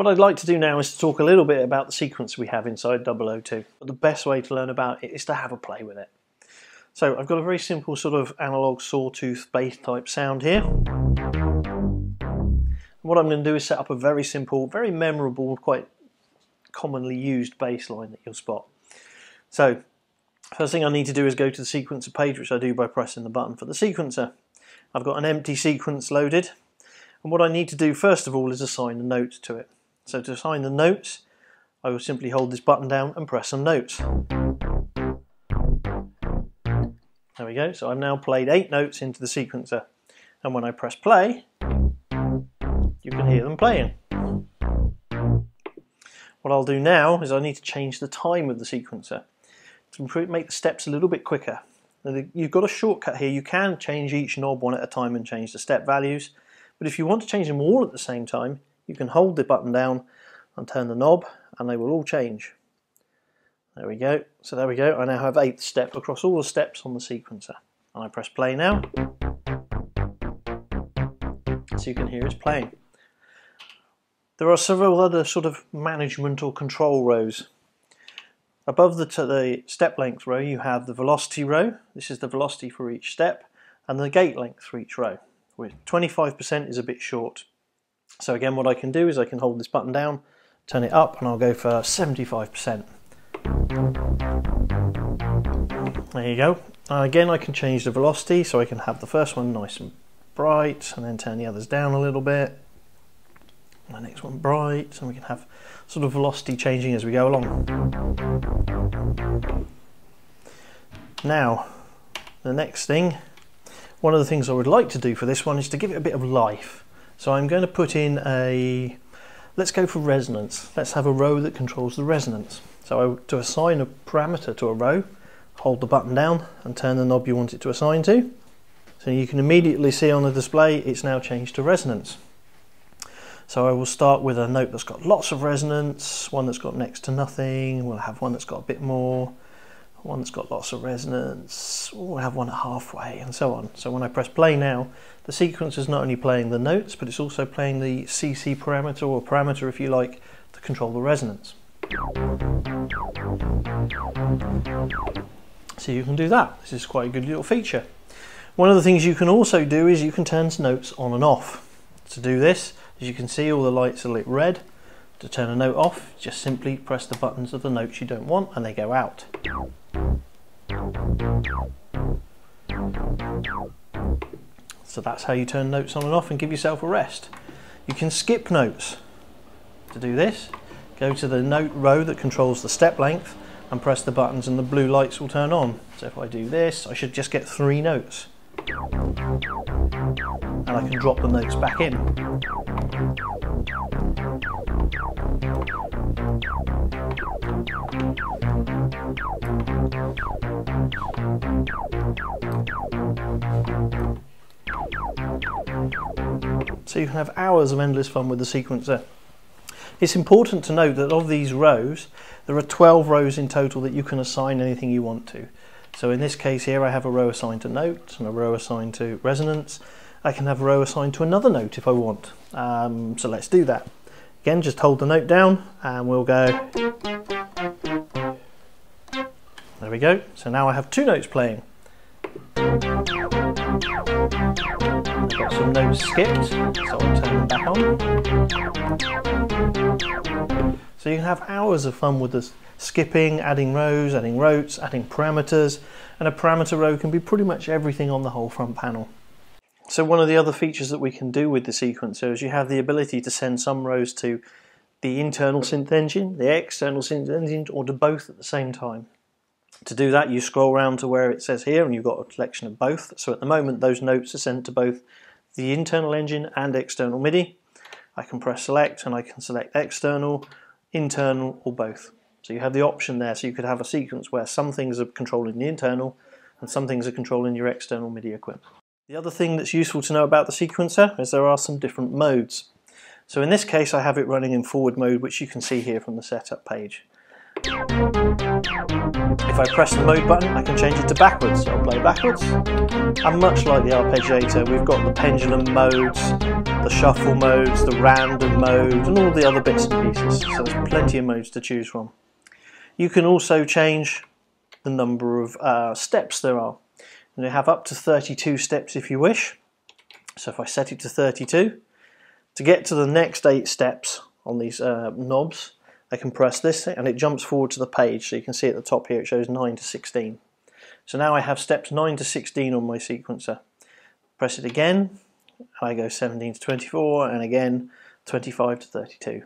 What I'd like to do now is to talk a little bit about the sequence we have inside 002. But the best way to learn about it is to have a play with it. So I've got a very simple sort of analog sawtooth bass type sound here. What I'm going to do is set up a very simple, very memorable, quite commonly used bass line that you'll spot. So first thing I need to do is go to the sequencer page, which I do by pressing the button for the sequencer. I've got an empty sequence loaded, and what I need to do first of all is assign a note to it. So to assign the notes, I will simply hold this button down and press some notes. There we go, so I've now played eight notes into the sequencer. And when I press play, you can hear them playing. What I'll do now is I need to change the time of the sequencer to make the steps a little bit quicker. Now, You've got a shortcut here, you can change each knob one at a time and change the step values, but if you want to change them all at the same time, you can hold the button down and turn the knob and they will all change. There we go. So there we go. I now have eighth step across all the steps on the sequencer. And I press play now. So you can hear it's playing. There are several other sort of management or control rows. Above the, the step length row you have the velocity row. This is the velocity for each step and the gate length for each row. 25% is a bit short so again, what I can do is I can hold this button down, turn it up, and I'll go for 75%. There you go. And again, I can change the velocity, so I can have the first one nice and bright, and then turn the others down a little bit. The next one bright, and we can have sort of velocity changing as we go along. Now, the next thing, one of the things I would like to do for this one is to give it a bit of life. So I'm going to put in a, let's go for resonance. Let's have a row that controls the resonance. So I, to assign a parameter to a row, hold the button down and turn the knob you want it to assign to. So you can immediately see on the display it's now changed to resonance. So I will start with a note that's got lots of resonance, one that's got next to nothing, we'll have one that's got a bit more, one that's got lots of resonance, we'll have one at halfway and so on. So when I press play now, the sequence is not only playing the notes, but it's also playing the CC parameter or parameter if you like to control the resonance. So you can do that. This is quite a good little feature. One of the things you can also do is you can turn notes on and off. To do this, as you can see all the lights are lit red. To turn a note off, just simply press the buttons of the notes you don't want and they go out. So that's how you turn notes on and off and give yourself a rest. You can skip notes. To do this, go to the note row that controls the step length and press the buttons and the blue lights will turn on. So if I do this, I should just get three notes. And I can drop the notes back in. So you can have hours of endless fun with the sequencer. It's important to note that of these rows, there are 12 rows in total that you can assign anything you want to. So in this case here I have a row assigned to note and a row assigned to resonance. I can have a row assigned to another note if I want. Um, so let's do that. Again, just hold the note down and we'll go. There we go. So now I have two notes playing. I've got some notes skipped, so I'll turn them back on. So you can have hours of fun with this skipping, adding rows, adding rotes, adding parameters, and a parameter row can be pretty much everything on the whole front panel. So one of the other features that we can do with the sequencer is you have the ability to send some rows to the internal synth engine, the external synth engine, or to both at the same time. To do that, you scroll around to where it says here, and you've got a selection of both. So at the moment, those notes are sent to both the internal engine and external MIDI. I can press select, and I can select external, internal, or both. So you have the option there, so you could have a sequence where some things are controlling the internal, and some things are controlling your external MIDI equipment. The other thing that's useful to know about the sequencer is there are some different modes. So in this case, I have it running in forward mode, which you can see here from the setup page. If I press the mode button, I can change it to backwards. I'll play backwards. And much like the arpeggiator, we've got the pendulum modes the shuffle modes, the random mode, and all the other bits and pieces. So there's plenty of modes to choose from. You can also change the number of uh, steps there are. And you have up to 32 steps if you wish. So if I set it to 32, to get to the next eight steps on these uh, knobs, I can press this and it jumps forward to the page. So you can see at the top here it shows 9 to 16. So now I have steps 9 to 16 on my sequencer. Press it again, and I go 17 to 24, and again 25 to 32.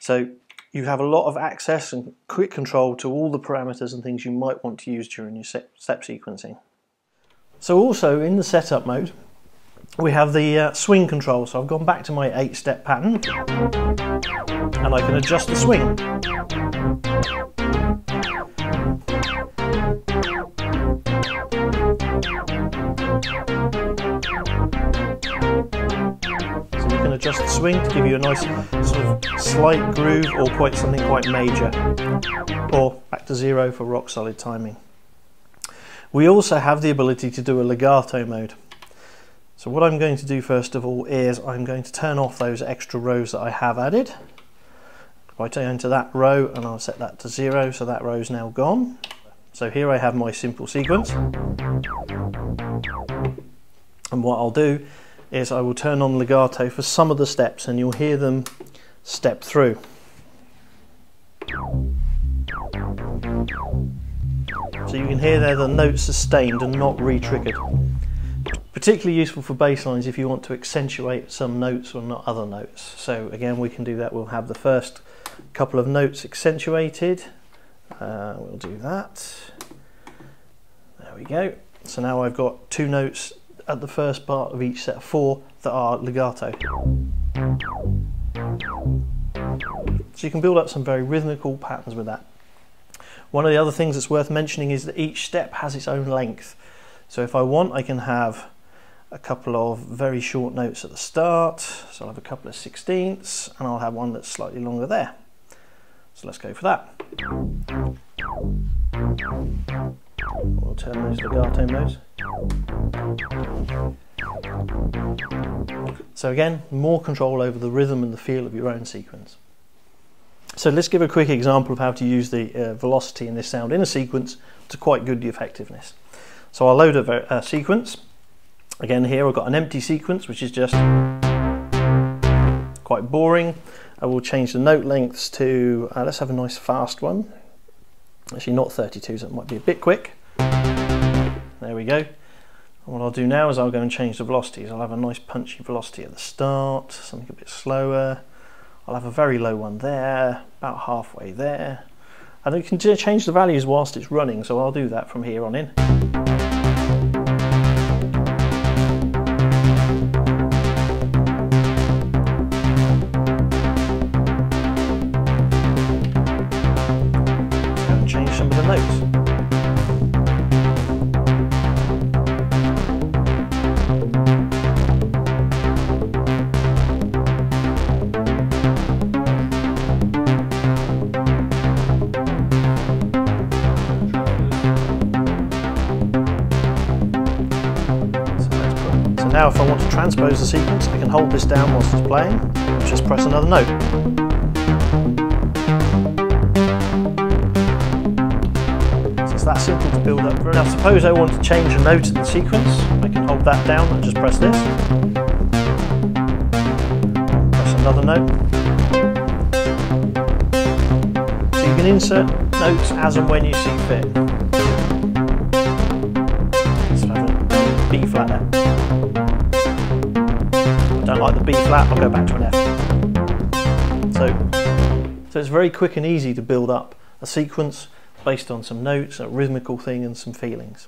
So you have a lot of access and quick control to all the parameters and things you might want to use during your step sequencing. So also in the setup mode, we have the uh, swing control. So I've gone back to my eight step pattern and I can adjust the swing. So you can adjust the swing to give you a nice sort of slight groove or quite something quite major or back to zero for rock solid timing. We also have the ability to do a legato mode. So what I'm going to do first of all is I'm going to turn off those extra rows that I have added. If I turn to that row and I'll set that to zero so that row is now gone. So here I have my simple sequence. And what I'll do is I will turn on legato for some of the steps and you'll hear them step through. So you can hear there the notes sustained and not re-triggered. Particularly useful for bass lines if you want to accentuate some notes or not other notes. So again, we can do that. We'll have the first couple of notes accentuated. Uh, we'll do that. There we go. So now I've got two notes at the first part of each set of four that are legato. So you can build up some very rhythmical patterns with that. One of the other things that's worth mentioning is that each step has its own length. So if I want, I can have a couple of very short notes at the start. So I'll have a couple of sixteenths and I'll have one that's slightly longer there. So let's go for that. We'll turn those legato notes. So again, more control over the rhythm and the feel of your own sequence. So let's give a quick example of how to use the uh, velocity in this sound in a sequence to quite good the effectiveness. So I'll load a, a sequence Again here I've got an empty sequence which is just quite boring. I will change the note lengths to, uh, let's have a nice fast one. Actually not 32 so it might be a bit quick. There we go. And what I'll do now is I'll go and change the velocities. I'll have a nice punchy velocity at the start, something a bit slower. I'll have a very low one there, about halfway there. And you can change the values whilst it's running, so I'll do that from here on in. Now if I want to transpose the sequence, I can hold this down whilst it's playing, just press another note. So it's that simple to build up. Now suppose I want to change a note in the sequence, I can hold that down and just press this. Press another note. So you can insert notes as and when you see fit. Don't like the B flat, I'll go back to an F. So, so it's very quick and easy to build up a sequence based on some notes, a rhythmical thing and some feelings.